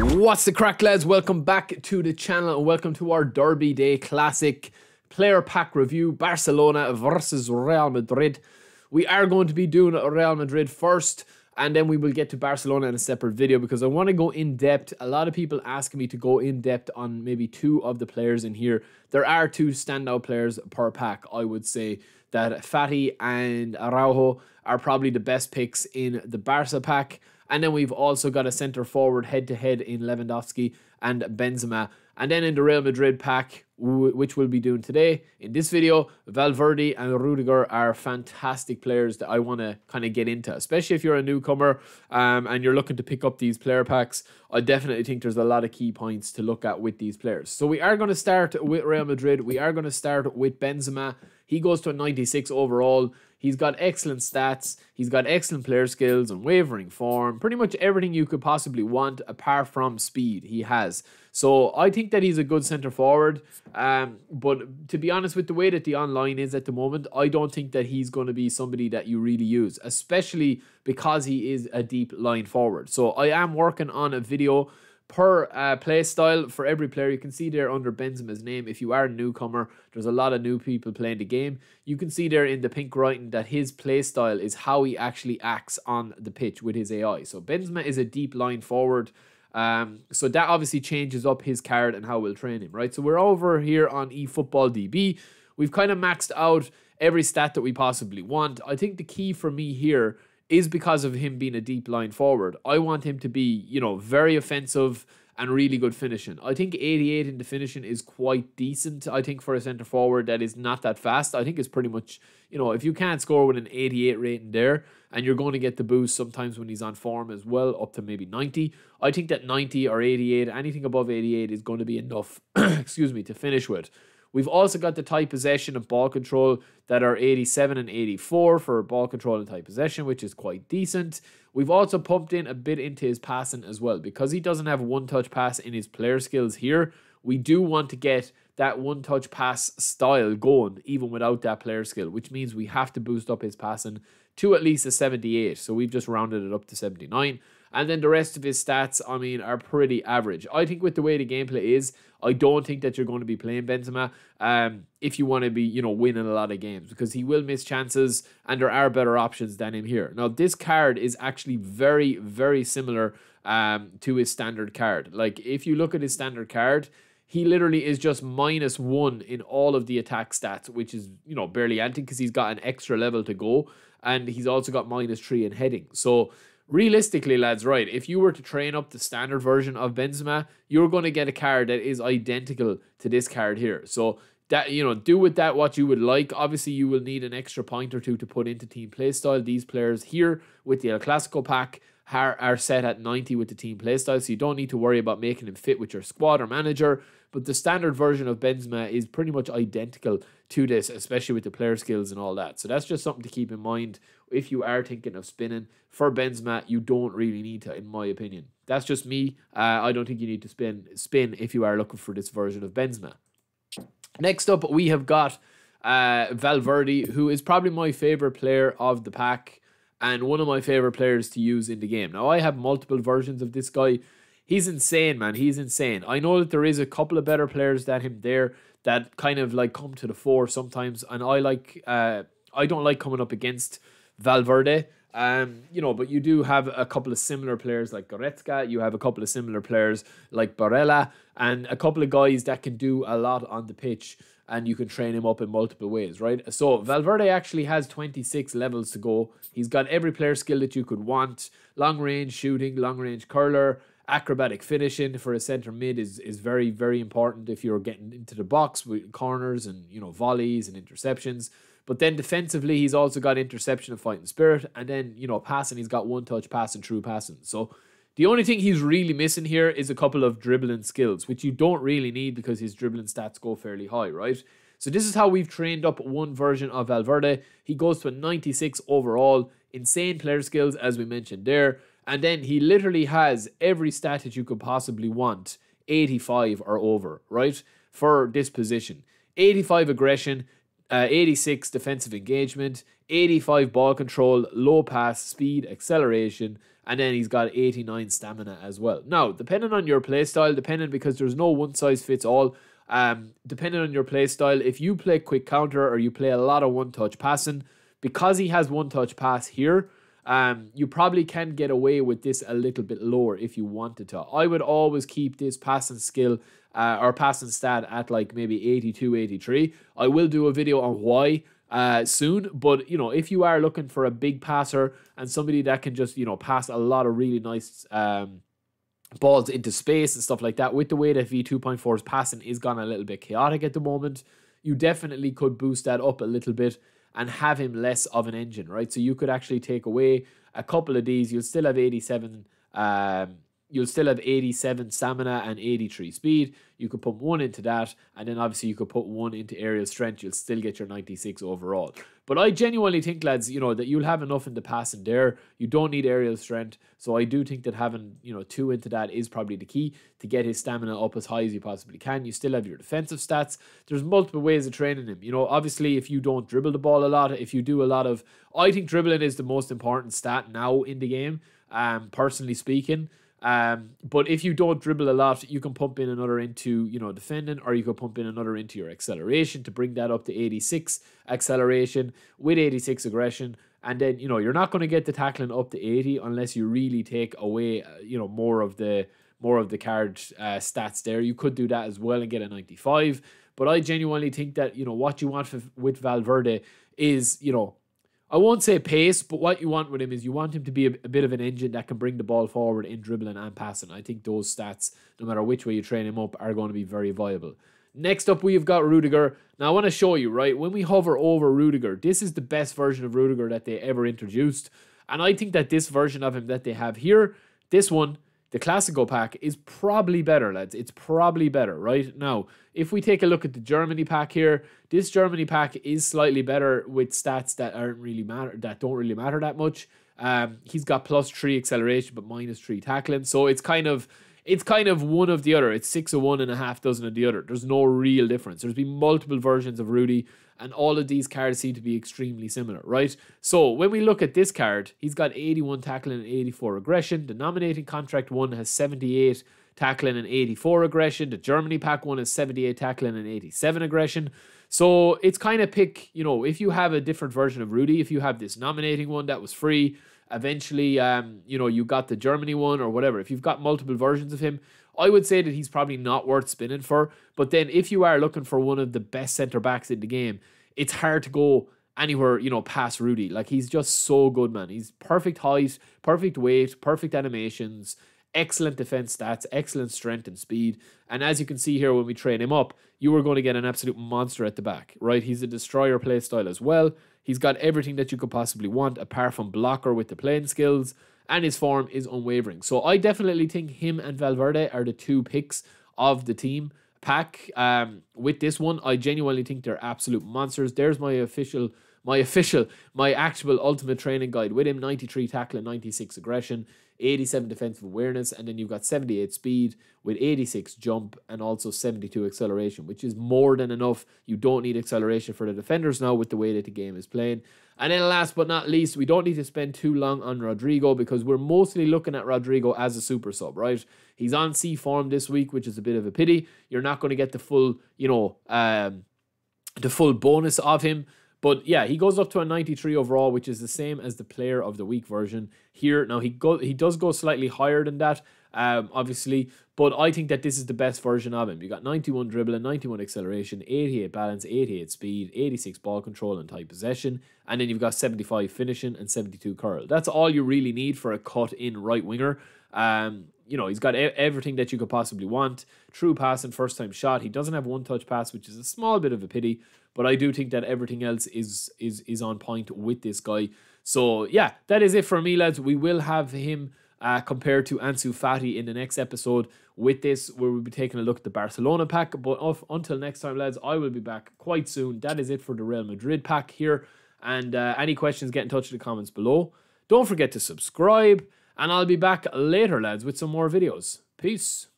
What's the crack, lads? Welcome back to the channel and welcome to our Derby Day Classic player pack review Barcelona versus Real Madrid. We are going to be doing Real Madrid first and then we will get to Barcelona in a separate video because I want to go in depth. A lot of people asking me to go in depth on maybe two of the players in here. There are two standout players per pack, I would say that Fati and Araujo are probably the best picks in the Barca pack. And then we've also got a centre forward head to head in Lewandowski and Benzema. And then in the Real Madrid pack, which we'll be doing today in this video, Valverde and Rudiger are fantastic players that I want to kind of get into, especially if you're a newcomer um, and you're looking to pick up these player packs. I definitely think there's a lot of key points to look at with these players. So we are going to start with Real Madrid. We are going to start with Benzema. He goes to a 96 overall. He's got excellent stats. He's got excellent player skills and wavering form. Pretty much everything you could possibly want apart from speed, he has. So I think that he's a good centre forward. Um, but to be honest, with the way that the online is at the moment, I don't think that he's going to be somebody that you really use, especially because he is a deep line forward. So I am working on a video per uh, play style for every player. You can see there under Benzema's name. If you are a newcomer, there's a lot of new people playing the game. You can see there in the pink writing that his play style is how he actually acts on the pitch with his AI. So Benzema is a deep line forward. Um, so that obviously changes up his card and how we'll train him, right? So we're over here on eFootball DB. We've kind of maxed out every stat that we possibly want. I think the key for me here is because of him being a deep line forward. I want him to be, you know, very offensive and really good finishing. I think 88 in the finishing is quite decent. I think for a centre forward that is not that fast, I think it's pretty much, you know, if you can't score with an 88 rating there and you're going to get the boost sometimes when he's on form as well, up to maybe 90, I think that 90 or 88, anything above 88 is going to be enough, excuse me, to finish with. We've also got the tight possession and ball control that are 87 and 84 for ball control and tight possession, which is quite decent. We've also pumped in a bit into his passing as well. Because he doesn't have one touch pass in his player skills here, we do want to get that one touch pass style going even without that player skill, which means we have to boost up his passing to at least a 78. So we've just rounded it up to 79. And then the rest of his stats, I mean, are pretty average. I think with the way the gameplay is, I don't think that you're going to be playing Benzema um, if you want to be, you know, winning a lot of games because he will miss chances and there are better options than him here. Now, this card is actually very, very similar um, to his standard card. Like, if you look at his standard card, he literally is just minus one in all of the attack stats, which is, you know, barely anything because he's got an extra level to go. And he's also got minus three in heading. So realistically, lads, right, if you were to train up the standard version of Benzema, you're going to get a card that is identical to this card here. So that you know, do with that what you would like. Obviously, you will need an extra point or two to put into team playstyle. These players here with the El Clasico pack are, are set at 90 with the team playstyle, so you don't need to worry about making them fit with your squad or manager. But the standard version of Benzema is pretty much identical to this, especially with the player skills and all that. So that's just something to keep in mind if you are thinking of spinning for Benzema. You don't really need to, in my opinion. That's just me. Uh, I don't think you need to spin spin if you are looking for this version of Benzema. Next up, we have got uh, Valverde, who is probably my favorite player of the pack and one of my favorite players to use in the game. Now, I have multiple versions of this guy. He's insane, man. He's insane. I know that there is a couple of better players than him there that kind of like come to the fore sometimes, and I like uh I don't like coming up against Valverde. Um, you know, but you do have a couple of similar players like Goretzka. You have a couple of similar players like Barella, and a couple of guys that can do a lot on the pitch, and you can train him up in multiple ways, right? So Valverde actually has 26 levels to go. He's got every player skill that you could want: long range shooting, long range curler, acrobatic finishing for a centre mid is is very very important if you're getting into the box with corners and you know volleys and interceptions. But then defensively, he's also got interception of fighting spirit, and then you know passing, he's got one touch passing, true passing. So the only thing he's really missing here is a couple of dribbling skills, which you don't really need because his dribbling stats go fairly high, right? So this is how we've trained up one version of Valverde. He goes to a 96 overall, insane player skills as we mentioned there. And then he literally has every stat that you could possibly want 85 or over, right? For this position 85 aggression, uh, 86 defensive engagement, 85 ball control, low pass, speed, acceleration, and then he's got 89 stamina as well. Now, depending on your playstyle, depending because there's no one size fits all, um, depending on your playstyle, if you play quick counter or you play a lot of one touch passing, because he has one touch pass here, um, you probably can get away with this a little bit lower if you wanted to. I would always keep this passing skill uh, or passing stat at like maybe 82, 83. I will do a video on why uh, soon. But you know, if you are looking for a big passer and somebody that can just you know pass a lot of really nice um, balls into space and stuff like that, with the way that V2.4's passing is gone a little bit chaotic at the moment, you definitely could boost that up a little bit and have him less of an engine, right? So you could actually take away a couple of these. You'll still have 87 um, you'll still have 87 stamina and 83 speed. You could put one into that, and then obviously you could put one into aerial strength. You'll still get your 96 overall. But I genuinely think, lads, you know, that you'll have enough in the passing there. You don't need aerial strength. So I do think that having, you know, two into that is probably the key to get his stamina up as high as you possibly can. You still have your defensive stats. There's multiple ways of training him. You know, obviously, if you don't dribble the ball a lot, if you do a lot of, I think dribbling is the most important stat now in the game, um, personally speaking. Um, but if you don't dribble a lot, you can pump in another into, you know, defending, or you can pump in another into your acceleration to bring that up to 86 acceleration with 86 aggression. And then, you know, you're not going to get the tackling up to 80 unless you really take away, uh, you know, more of the more of the card uh, stats there. You could do that as well and get a 95. But I genuinely think that, you know, what you want for, with Valverde is, you know, I won't say pace, but what you want with him is you want him to be a, a, bit of an engine that can bring the ball forward in dribbling and passing. I think those stats, no matter which way you train him up, are going to be very viable. Next up, we've got Rudiger. Now, I want to show you, right, when we hover over Rudiger, this is the best version of Rudiger that they ever introduced. And I think that this version of him that they have here, this one, the Classico pack is probably better, lads. It's probably better, right? Now, if we take a look at the Germany pack here, this Germany pack is slightly better with stats that aren't really matter that don't really matter that much. Um, he's got plus three acceleration but minus three tackling, so it's kind of it's kind of one of the other. It's six of one and a half dozen of the other. There's no real difference. There's been multiple versions of Rudy, and all of these cards seem to be extremely similar, right? So when we look at this card, he's got 81 tackling and 84 aggression. The nominating contract one has 78 tackling and 84 aggression. The Germany pack one is 78 tackling and 87 aggression. So it's kind of pick, you know, if you have a different version of Rudy, if you have this nominating one that was free, eventually, um, you know, you got the Germany one or whatever. If you've got multiple versions of him, I would say that he's probably not worth spinning for. But then if you are looking for one of the best centre backs in the game, it's hard to go anywhere, you know, past Rudy. Like he's just so good, man. He's perfect height, perfect weight, perfect animations, excellent defense stats, excellent strength and speed. And as you can see here, when we train him up, you are going to get an absolute monster at the back, right? He's a destroyer play style as well. He's got everything that you could possibly want, apart from blocker with the playing skills, and his form is unwavering. So I definitely think him and Valverde are the two picks of the team pack. Um, with this one, I genuinely think they're absolute monsters. There's my official my official, my actual ultimate training guide with him 93 tackle and 96 aggression, 87 defensive awareness, and then you've got 78 speed with 86 jump and also 72 acceleration, which is more than enough. You don't need acceleration for the defenders now with the way that the game is playing. And then last but not least, we don't need to spend too long on Rodrigo because we're mostly looking at Rodrigo as a super sub, right? He's on C form this week, which is a bit of a pity. You're not going to get the full, you know, um, the full bonus of him but yeah, he goes up to a 93 overall, which is the same as the player of the week version here. Now he go he does go slightly higher than that, um, obviously, but I think that this is the best version of him. You got 91 dribbling, 91 acceleration, 88 balance, 88 speed, 86 ball control and tight possession, and then you've got 75 finishing and 72 curl. That's all you really need for a cut in right winger. Um, you know, he's got everything that you could possibly want. True pass and first time shot. He doesn't have one touch pass, which is a small bit of a pity, but I do think that everything else is is is on point with this guy. So yeah, that is it for me, lads. We will have him uh, compared to Ansu Fati in the next episode with this, where we'll be taking a look at the Barcelona pack. But off, until next time, lads, I will be back quite soon. That is it for the Real Madrid pack here. And uh, any questions, get in touch in the comments below. Don't forget to subscribe and I'll be back later, lads, with some more videos. Peace.